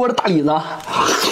锅的大李子。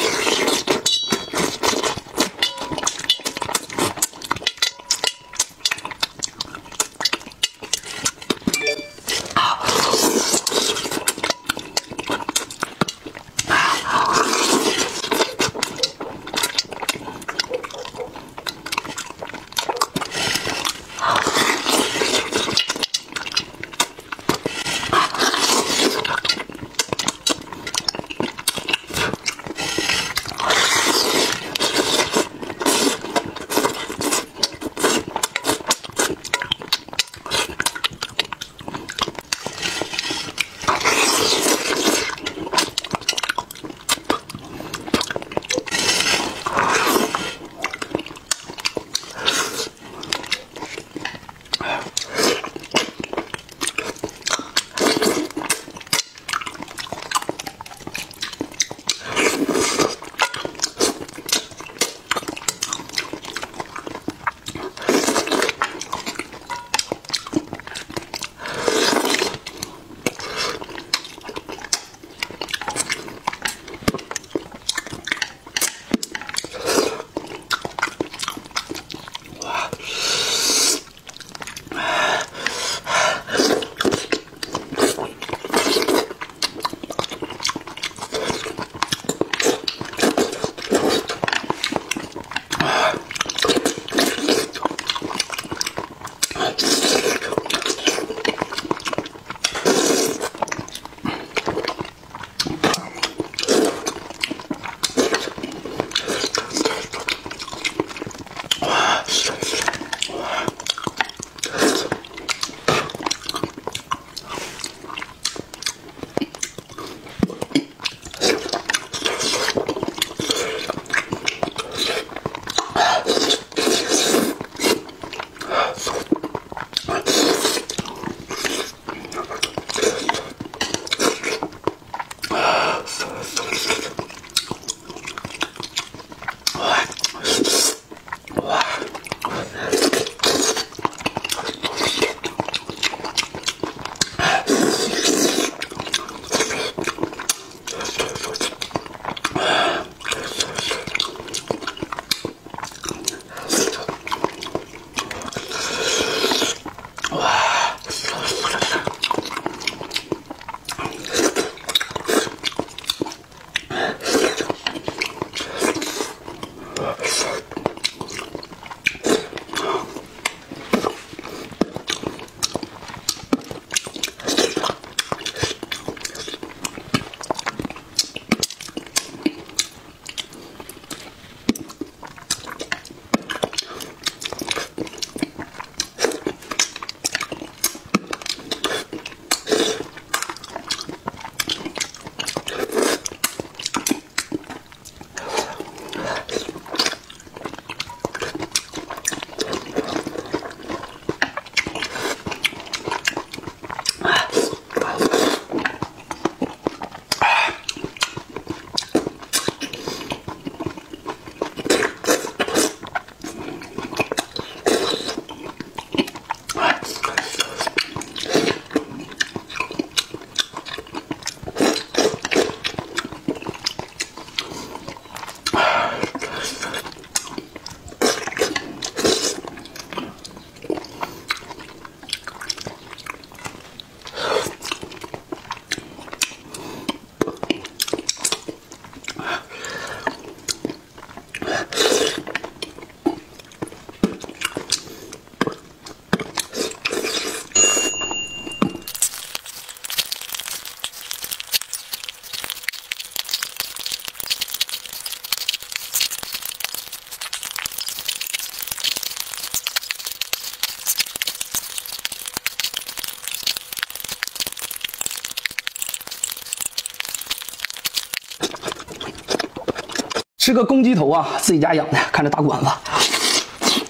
这个公鸡头啊，自己家养的，看这大管子，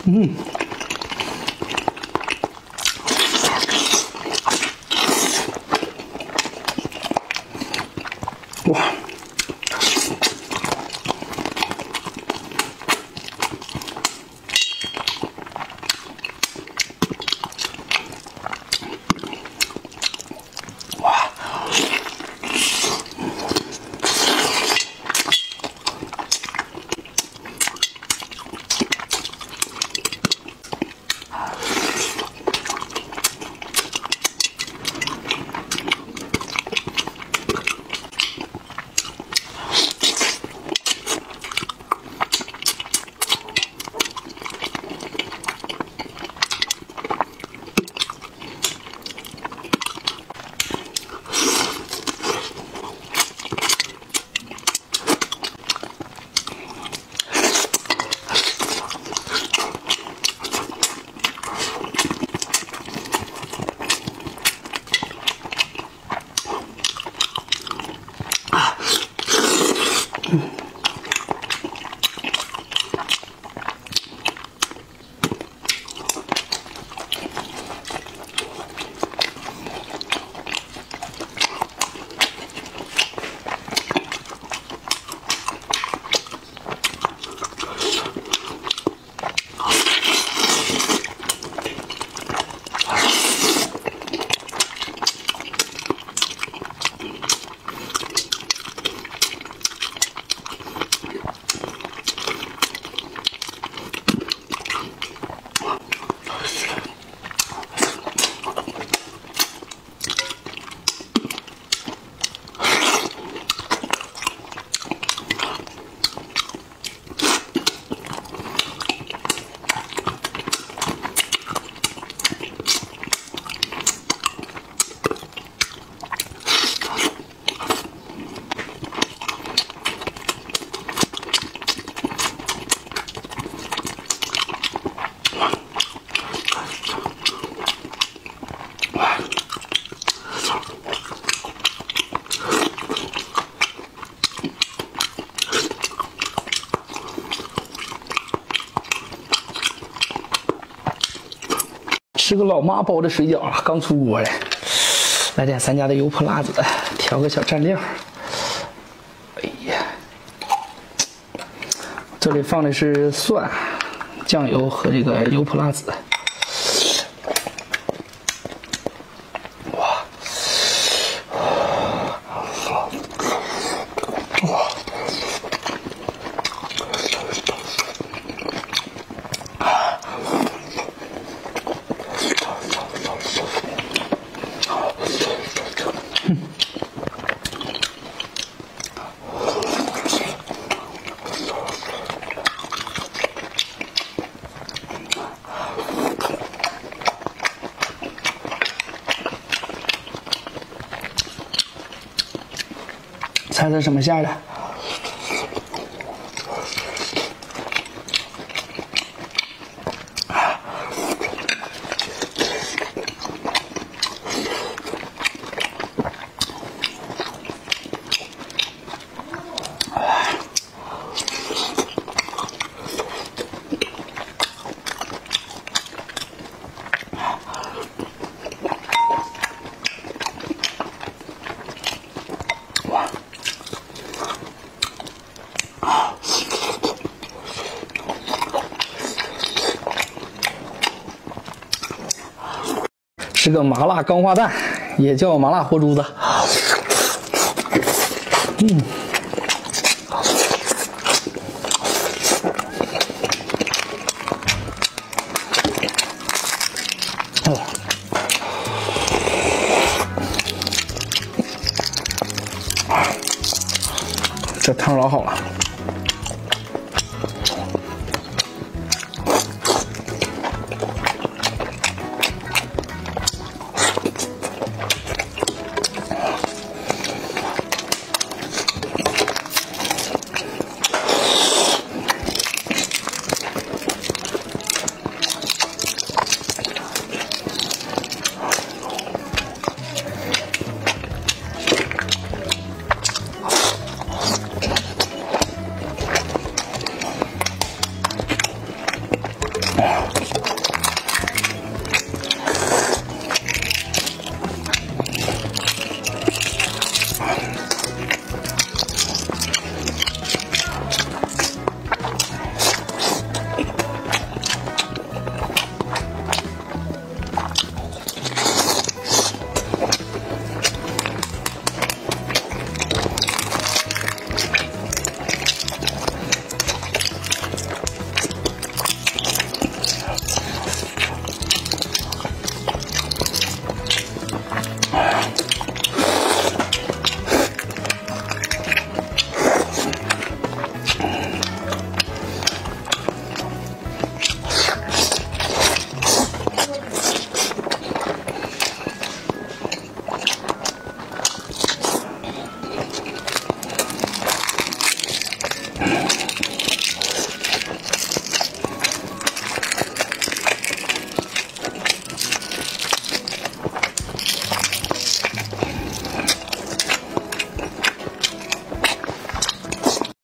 嗯。吃个老妈包的水饺啊，刚出锅嘞。来点咱家的油泼辣子，调个小蘸料。哎呀，这里放的是蒜、酱油和这个油泼辣子。这是什么馅的？这个麻辣钢化蛋，也叫麻辣活珠子。嗯，这汤老好了。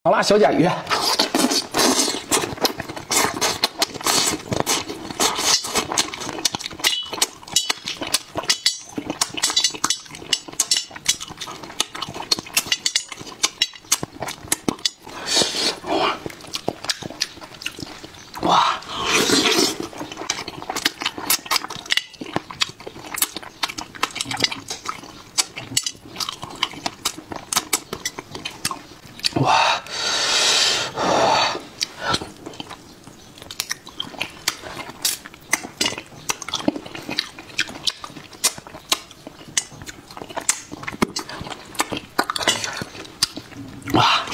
麻辣小甲鱼。哇！哇！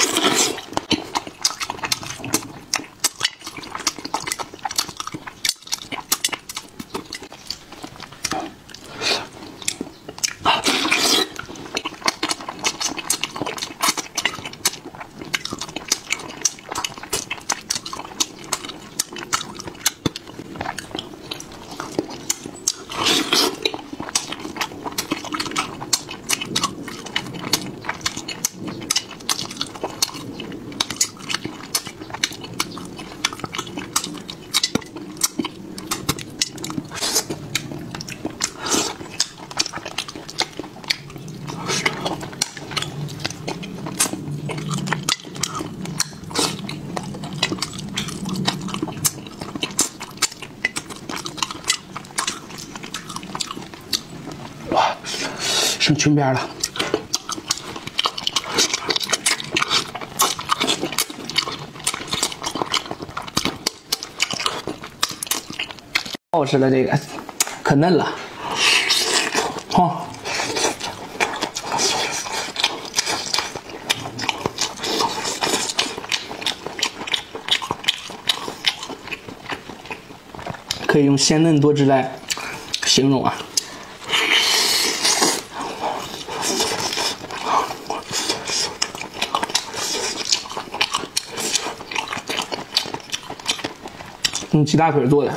裙边了。好吃了，这个可嫩了，好。可以用鲜嫩多汁来形容啊！用鸡大腿做的。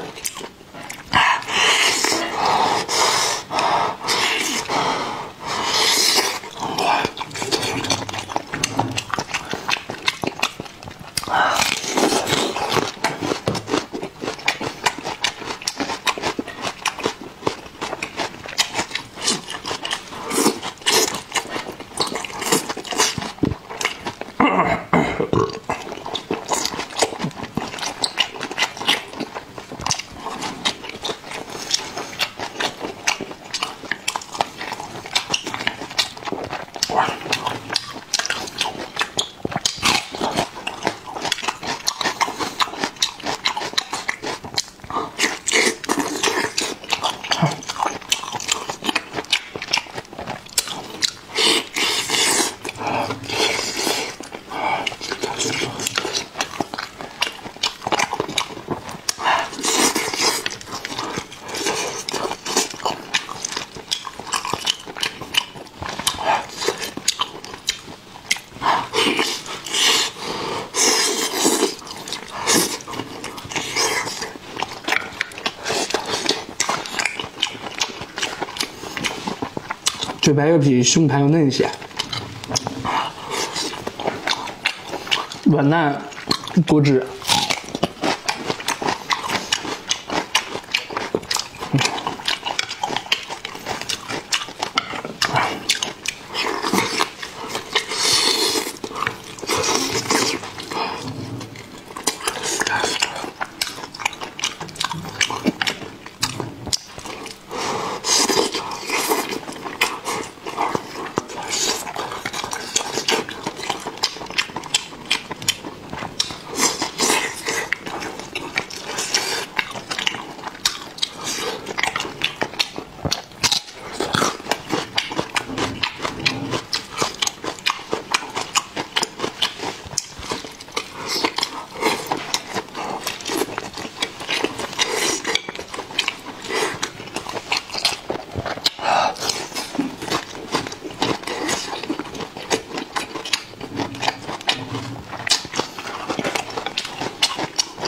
白肉比胸盘要嫩一些，软烂多汁。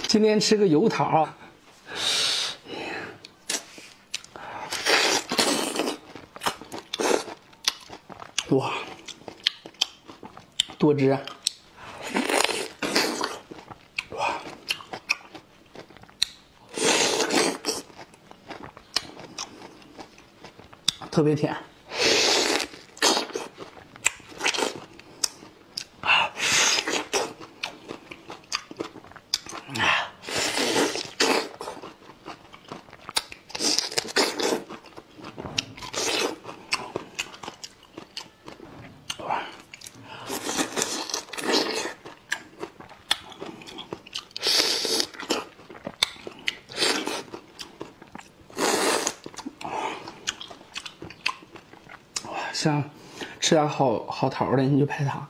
今天吃个油桃，哇，多汁，哇，特别甜。想吃点好好桃的，你就拍它。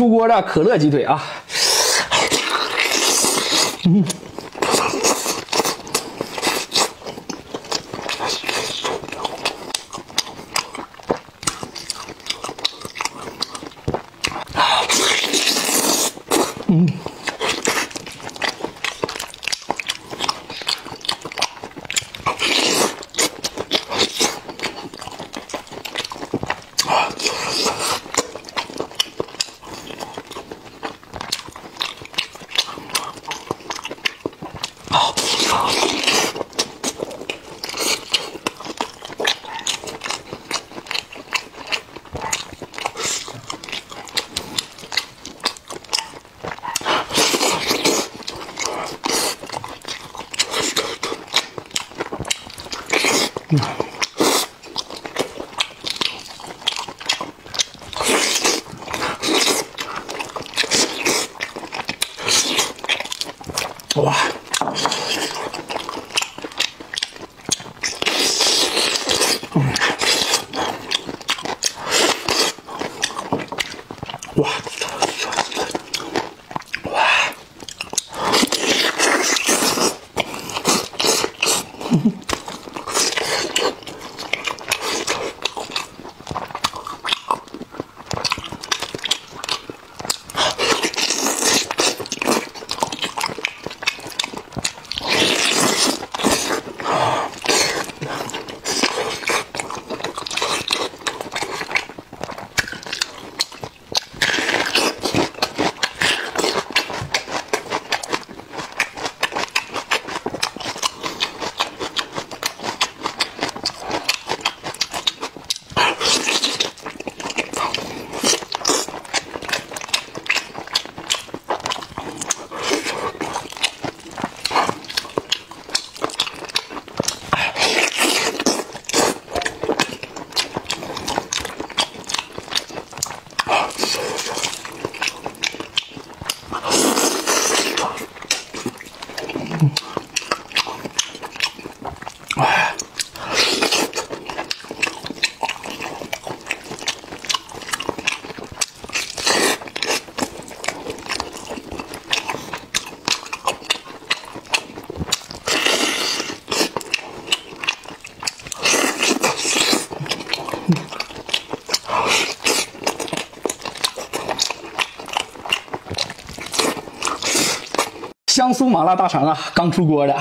出锅的可乐鸡腿啊！嗯。哇！香酥麻辣大肠啊，刚出锅的。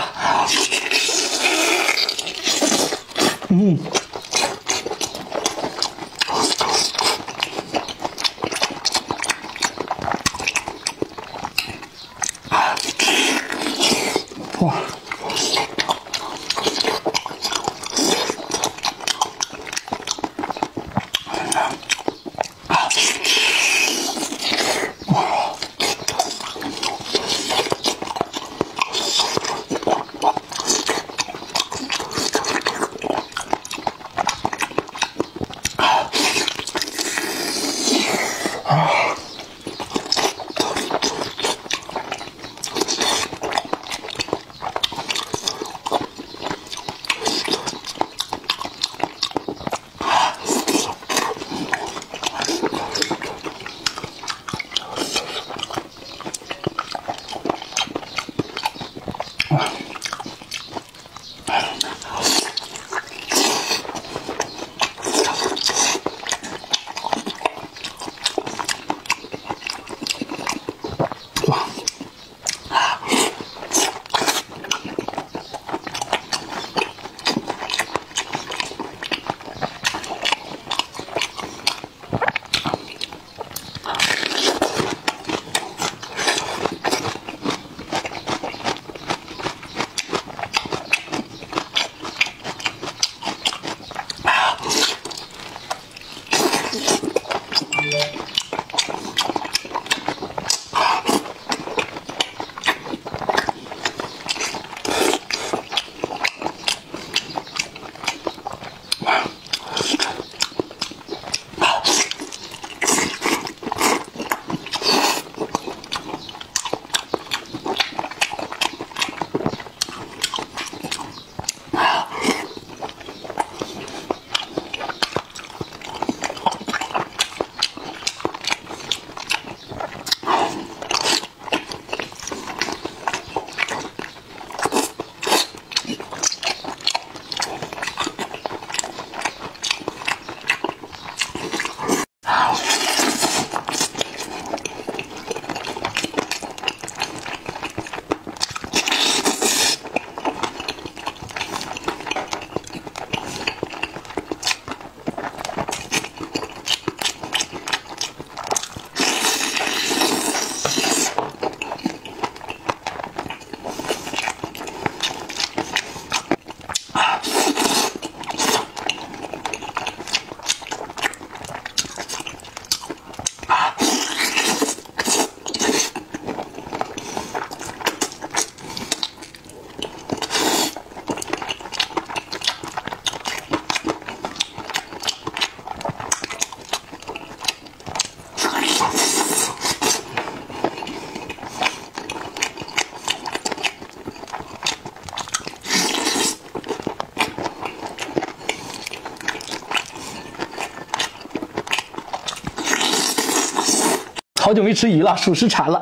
好久没吃鱼了，属实馋了。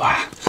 哇！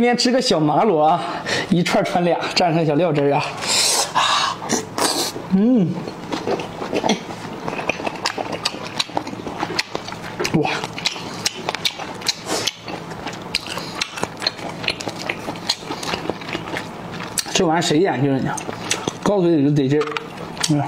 今天吃个小麻螺啊，一串串俩，蘸上小料汁啊，嗯，哇，这玩意谁研究的呢？高嘴里就得劲儿，嗯。